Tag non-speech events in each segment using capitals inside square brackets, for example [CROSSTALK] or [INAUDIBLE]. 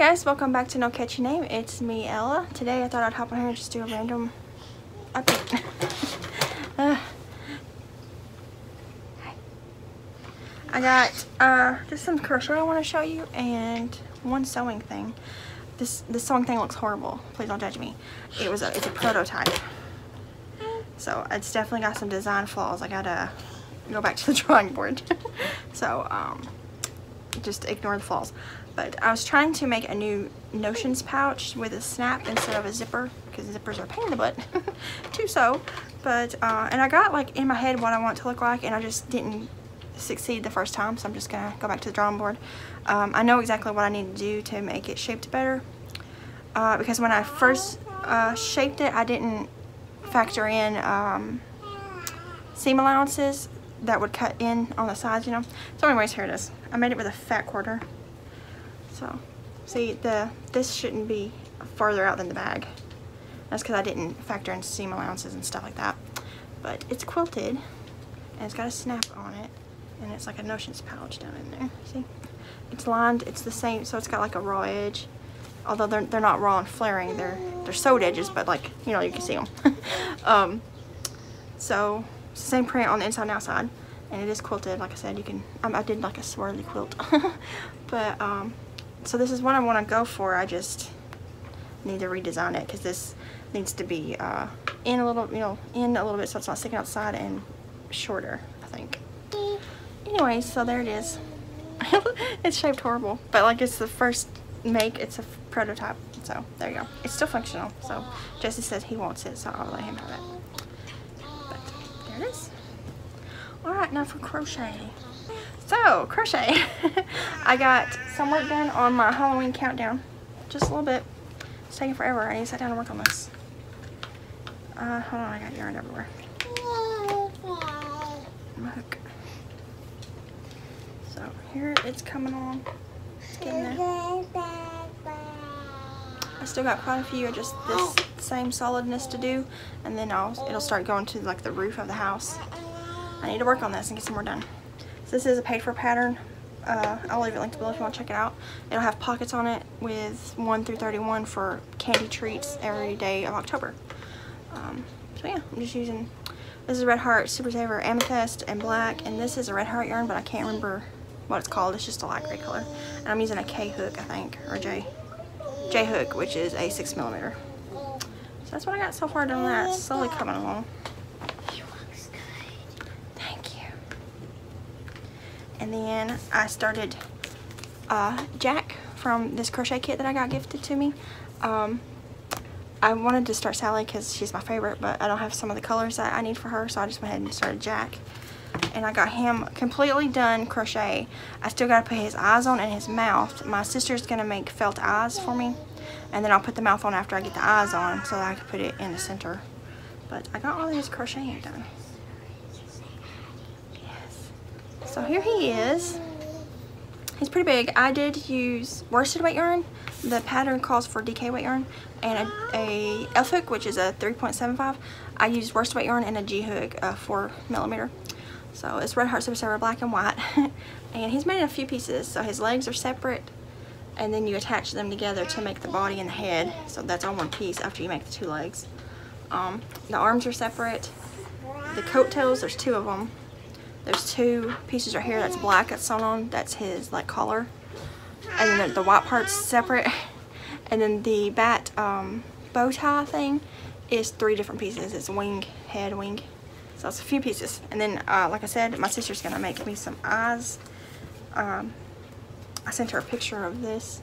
guys, welcome back to No Catchy Name. It's me, Ella. Today I thought I'd hop on here and just do a random update. [LAUGHS] uh, I got uh, just some crochet I want to show you and one sewing thing. This this sewing thing looks horrible. Please don't judge me. It was a it's a prototype. So it's definitely got some design flaws. I gotta go back to the [LAUGHS] drawing board. [LAUGHS] so um, just ignore the flaws. But I was trying to make a new notions pouch with a snap instead of a zipper because zippers are pain in the butt [LAUGHS] to sew. But, uh, and I got like in my head what I want to look like and I just didn't succeed the first time. So I'm just going to go back to the drawing board. Um, I know exactly what I need to do to make it shaped better. Uh, because when I first uh, shaped it, I didn't factor in um, seam allowances that would cut in on the sides, you know. So anyways, here it is. I made it with a fat quarter. So, see, the this shouldn't be farther out than the bag. That's because I didn't factor in seam allowances and stuff like that. But it's quilted, and it's got a snap on it, and it's like a notions pouch down in there. See? It's lined, it's the same, so it's got like a raw edge. Although they're, they're not raw and flaring, they're, they're sewed edges, but like, you know, you can see them. [LAUGHS] um, so, it's the same print on the inside and outside and it is quilted like I said you can I did like a swirly quilt [LAUGHS] but um so this is what I want to go for I just need to redesign it because this needs to be uh, in a little you know in a little bit so it's not sticking outside and shorter I think. Anyway so there it is. [LAUGHS] It's shaped horrible but like it's the first make it's a prototype so there you go. It's still functional so Jessie says he wants it so I'll let him have it. But there it is. Alright, now for crochet. So, crochet. [LAUGHS] I got some work done on my Halloween countdown. Just a little bit. It's taking forever. I need to sit down and work on this. Uh, hold on, I got yarn everywhere. Look. So, here it's coming on. It's getting there. I still got quite a few of just this same solidness to do. And then I'll, it'll start going to like the roof of the house. I need to work on this and get some more done. This is a paid for pattern. Uh, I'll leave it linked below if you want to check it out. It'll have pockets on it with 1 through 31 for candy treats every day of October. Um, so yeah, I'm just using, this is Red Heart Super Saver Amethyst and Black, and this is a Red Heart yarn, but I can't remember what it's called. It's just a light gray color. And I'm using a K hook, I think, or J, J hook, which is a 6 millimeter. So that's what I got so far done that. Slowly coming along. And then I started uh, Jack from this crochet kit that I got gifted to me. Um, I wanted to start Sally because she's my favorite, but I don't have some of the colors that I need for her, so I just went ahead and started Jack. And I got him completely done crochet. I still got to put his eyes on and his mouth. My sister's going to make felt eyes for me. And then I'll put the mouth on after I get the eyes on so that I can put it in the center. But I got all of his crocheting done. So here he is. He's pretty big. I did use worsted weight yarn. The pattern calls for DK weight yarn and a, a F hook, which is a 3.75. I used worsted weight yarn and a G hook, a 4 millimeter. So it's Red Heart Saver black and white. [LAUGHS] and he's made in a few pieces. So his legs are separate and then you attach them together to make the body and the head. So that's on one piece after you make the two legs. Um, the arms are separate. The coattails, there's two of them. There's two pieces right here that's black that's sewn on. That's his like collar. And then the, the white part's separate. And then the bat um, bow tie thing is three different pieces. It's wing, head, wing. So it's a few pieces. And then, uh, like I said, my sister's going to make me some eyes. Um, I sent her a picture of this.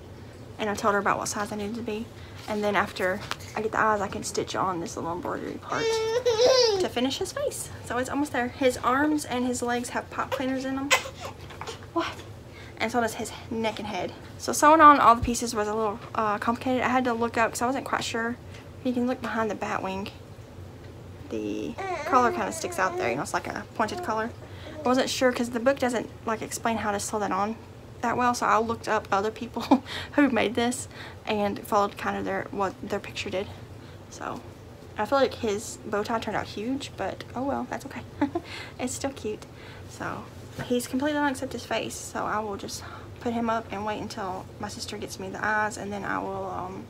And I told her about what size I needed to be. And then after I get the eyes, I can stitch on this little embroidery part [LAUGHS] to finish his face. So it's almost there. His arms and his legs have pipe cleaners in them. What? And so does his neck and head. So sewing on all the pieces was a little uh, complicated. I had to look up because I wasn't quite sure. You can look behind the bat wing. The color kind of sticks out there. You know, it's like a pointed color. I wasn't sure because the book doesn't like explain how to sew that on that well so I looked up other people [LAUGHS] who made this and followed kind of their what their picture did so I feel like his bow tie turned out huge but oh well that's okay [LAUGHS] it's still cute so he's completely done except his face so I will just put him up and wait until my sister gets me the eyes and then I will um,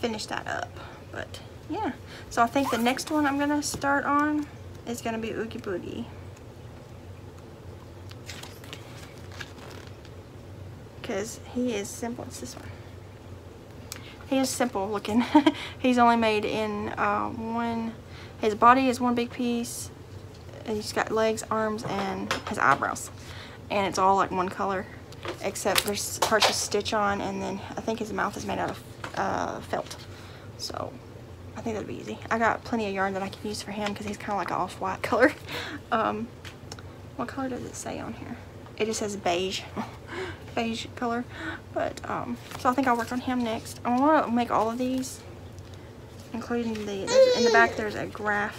finish that up. But yeah, so I think the next one I'm to start on is to be Oogie Boogie. Because he is simple. It's this one. He is simple looking. [LAUGHS] He's only made in uh, one, his body is one big piece. He's got legs, arms, and his eyebrows. And it's all like one color except there's parts of stitch on and then I think his mouth is made out of uh, felt. So I think that'd be easy. I got plenty of yarn that I can use for him because he's kind of like an off-white [LAUGHS] color. Um, what color does it say on here? It just says beige. [LAUGHS] beige color. But, um, so I think I'll work on him next. I want to make all of these, including the, in the back there's a graph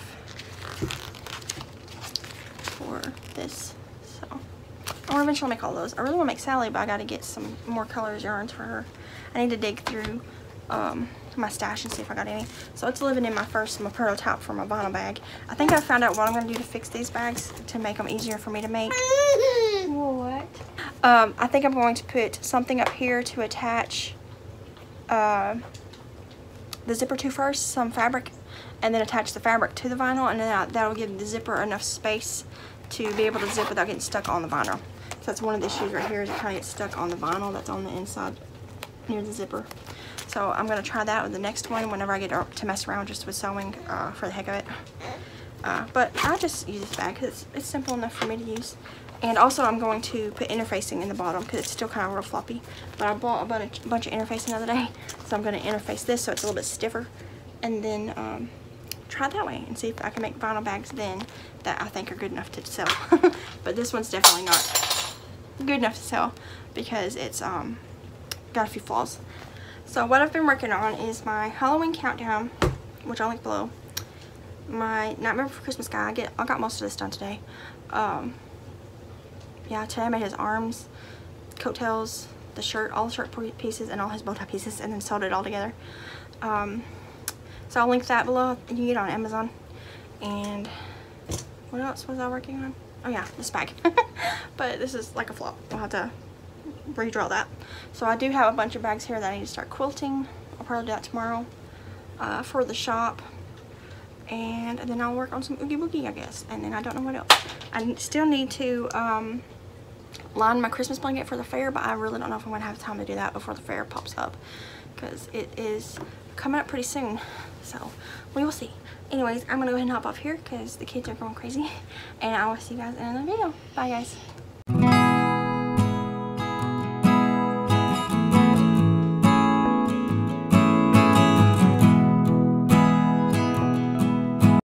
for this. So, I want to eventually make all those. I really want to make Sally, but I got to get some more colors yarns for her. I need to dig through, um, my stash and see if I got any. So it's living in my first, my prototype for my vinyl bag. I think I found out what I'm going to do to fix these bags to make them easier for me to make. Um, I think I'm going to put something up here to attach uh, the zipper to first, some fabric, and then attach the fabric to the vinyl, and then that'll give the zipper enough space to be able to zip without getting stuck on the vinyl. So that's one of the issues right here is it kind of gets stuck on the vinyl that's on the inside near the zipper. So I'm going to try that with the next one whenever I get to mess around just with sewing uh, for the heck of it. Uh, but I just use this bag because it's, it's, simple enough for me to use. And also I'm going to put interfacing in the bottom because it's still kind of real floppy. But I bought a bunch, bunch of interfacing the other day. [LAUGHS] So I'm going to interface this so it's a little bit stiffer. And then um, try that way and see if I can make vinyl bags then that I think are good enough to sell. [LAUGHS] but this one's definitely not good enough to sell because it's um, got a few flaws. So what I've been working on is my Halloween countdown, which I'll link below. My Nightmare Before Christmas guy. I get I got most of this done today. Um, yeah, today I made his arms, coattails, the shirt, all the shirt pieces, and all his bow tie pieces, and then sewed it all together. Um, so I'll link that below. You can get it on Amazon. And what else was I working on? Oh yeah, this bag. [LAUGHS] but this is like a flop. I'll have to redraw that. So I do have a bunch of bags here that I need to start quilting. I'll probably do that tomorrow uh, for the shop. And, then I'll work on some Oogie Boogie, I guess. And then I don't know what else. I still need to um, line my Christmas blanket for the fair, but I really don't know if I'm going to have time to do that before the fair pops up. Because it is coming up pretty soon. So, we will see. Anyways, I'm going to go ahead and hop off here because the kids are going crazy. [LAUGHS] And I will see you guys in another video. Bye, guys.